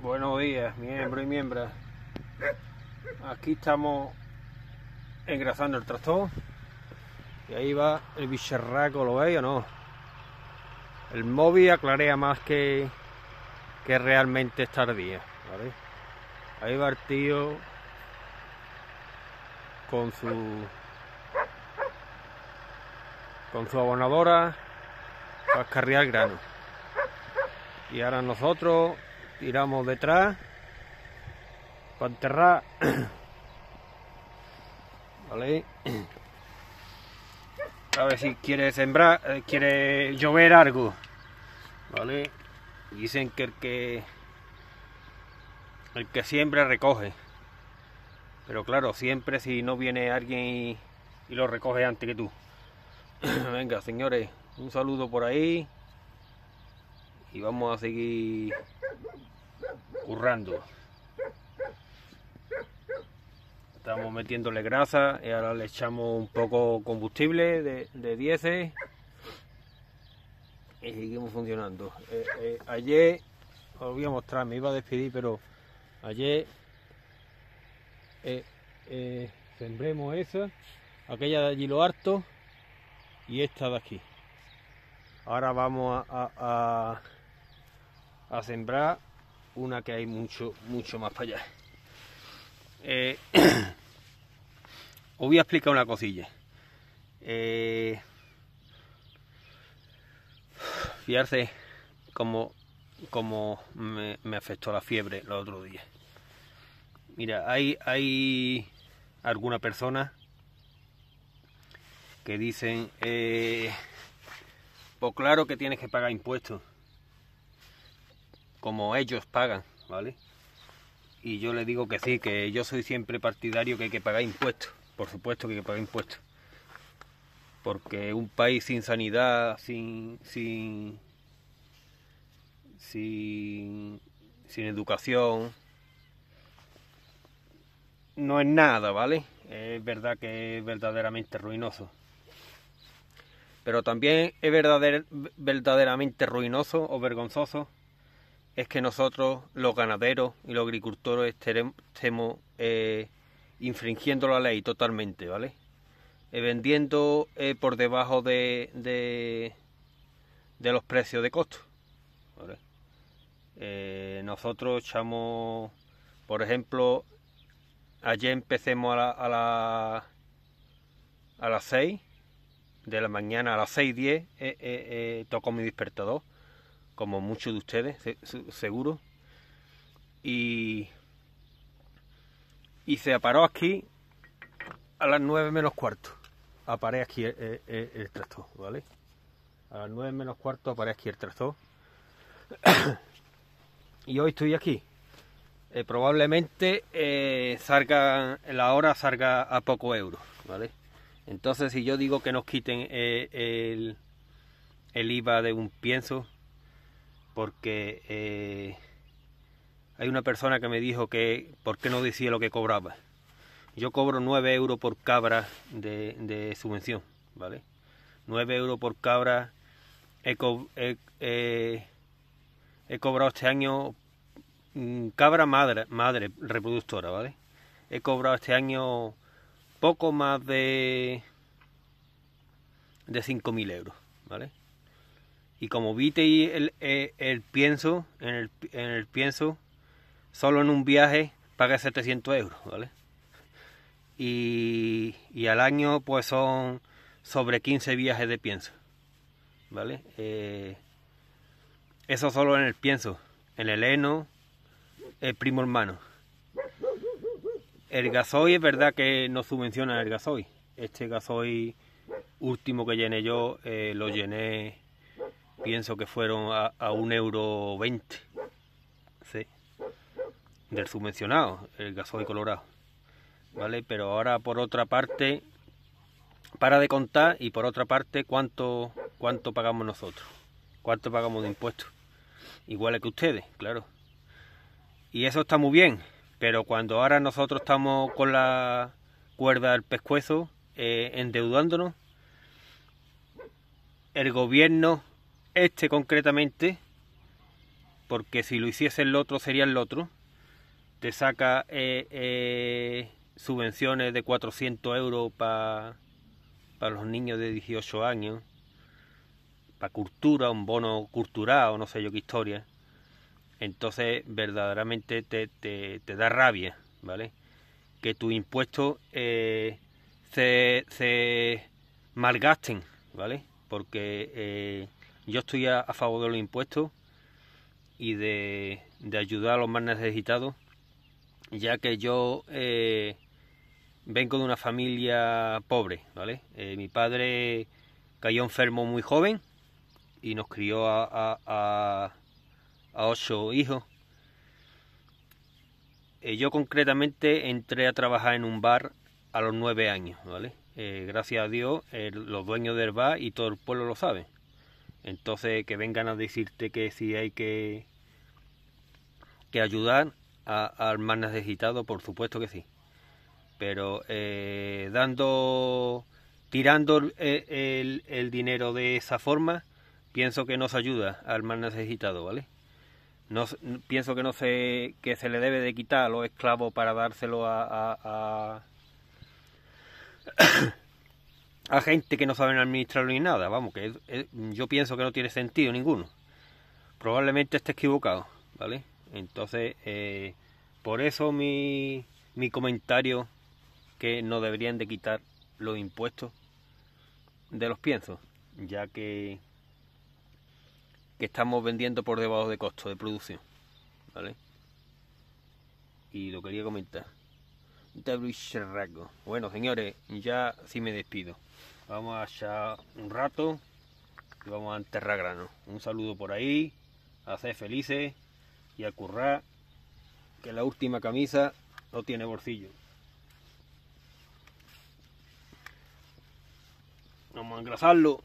Buenos días, miembros y miembros. Aquí estamos engrasando el tractor. Y ahí va el bicharraco, ¿lo veis o no? El móvil aclarea más que, que realmente es tardía, ¿vale? Ahí va el tío con su con su abonadora para cargar grano. Y ahora nosotros tiramos detrás para enterrar. ¿Vale? A ver si quiere sembrar, eh, quiere llover algo. ¿Vale? Dicen que el que el que siembra recoge. Pero claro, siempre si no viene alguien y, y lo recoge antes que tú. Venga, señores, un saludo por ahí. Y vamos a seguir currando. Estamos metiéndole grasa y ahora le echamos un poco combustible de, de 10 y seguimos funcionando. Eh, eh, ayer os voy a mostrar, me iba a despedir, pero ayer eh, eh, sembremos esa, aquella de allí lo harto y esta de aquí. Ahora vamos a, a, a, a sembrar una que hay mucho, mucho más para allá. Eh, os voy a explicar una cosilla. Eh, fijarse cómo, cómo me, me, afectó la fiebre el otro día. Mira, hay, hay alguna persona que dicen, eh, pues claro que tienes que pagar impuestos, como ellos pagan, ¿vale? Y yo le digo que sí, que yo soy siempre partidario que hay que pagar impuestos, por supuesto que hay que pagar impuestos. Porque un país sin sanidad, sin, sin, sin, sin educación, no es nada, ¿vale? Es verdad que es verdaderamente ruinoso. Pero también es verdader, verdaderamente ruinoso o vergonzoso es que nosotros, los ganaderos y los agricultores, estemos eh, infringiendo la ley totalmente, ¿vale? Eh, vendiendo eh, por debajo de, de, los precios de costo. nosotros echamos, por ejemplo, ayer empecemos a, la, a, la, a las 6 de la mañana, a las 6.10 tocó mi despertador como muchos de ustedes, seguro. Y, y se aparó aquí a las 9 menos cuarto. Aparé aquí el, el, ¿vale? A las 9 menos cuarto aparé aquí el tractor. y hoy estoy aquí. Eh, probablemente eh, salga, la hora salga a poco euros, ¿vale? Entonces, si yo digo que nos quiten eh, el, el IVA de un pienso, porque eh, hay una persona que me dijo que por qué no decía lo que cobraba. Yo cobro 9 euros por cabra de, subvención, ¿vale? 9 euros por cabra he, he, cobrado este año mmm, cabra madre, madre reproductora, ¿vale? He cobrado este año poco más de de 5.000 euros, ¿vale? Y como viste el, el, el pienso, en el, en el, pienso, solo en un viaje paga 700 euros, ¿vale? Y, y al año pues son sobre 15 viajes de pienso, ¿vale? Eh, eso solo en el pienso, en el heno, el primo hermano. El gasoil es verdad que no subvenciona el gasoil. Este gasoil último que llené yo eh, lo llené pienso que fueron a, un euro veinte ¿sí? del subvencionado, el gasoil colorado. ¿Vale? Pero ahora por otra parte, para de contar y por otra parte, ¿cuánto, cuánto pagamos nosotros? ¿Cuánto pagamos de impuestos? Igual que ustedes, claro. Y eso está muy bien, pero cuando ahora nosotros estamos con la cuerda del pescuezo, eh, endeudándonos, el gobierno este concretamente, porque si lo hiciese el otro sería el otro. Te saca eh, eh, subvenciones de 400 euros para los niños de 18 años, para cultura, un bono cultural o no sé yo qué historia. Entonces verdaderamente te, te, da rabia, ¿vale? Que tus impuestos eh, se, se malgasten, ¿vale? Porque yo estoy a favor de los impuestos y de, ayudar a los más necesitados, ya que yo eh, vengo de una familia pobre, ¿vale? Eh, mi padre cayó enfermo muy joven y nos crió a, a, ocho hijos. Eh, yo concretamente entré a trabajar en un bar a los nueve años, ¿vale? gracias a Dios, los dueños del bar y todo el pueblo lo sabe. Entonces, que vengan a decirte que si hay que que ayudar al más necesitado, por supuesto que sí. Pero eh, dando, tirando el, dinero de esa forma, pienso que no se ayuda al más necesitado, ¿vale? No, pienso que no se, que se le debe de quitar a los esclavos para dárselo a, gente que no saben administrarlo ni nada. Vamos, que yo pienso que no tiene sentido ninguno. Probablemente esté equivocado, ¿vale? Entonces, eh, por eso mi, mi comentario que no deberían de quitar los impuestos de los piensos, ya que, que estamos vendiendo por debajo de costo de producción. ¿Vale? Y lo quería comentar. Bueno, señores, ya sí me despido. Vamos a echar un rato y vamos a enterrar grano. Un saludo por ahí, a ser felices y a currar que la última camisa no tiene bolsillo. Vamos a engrasarlo.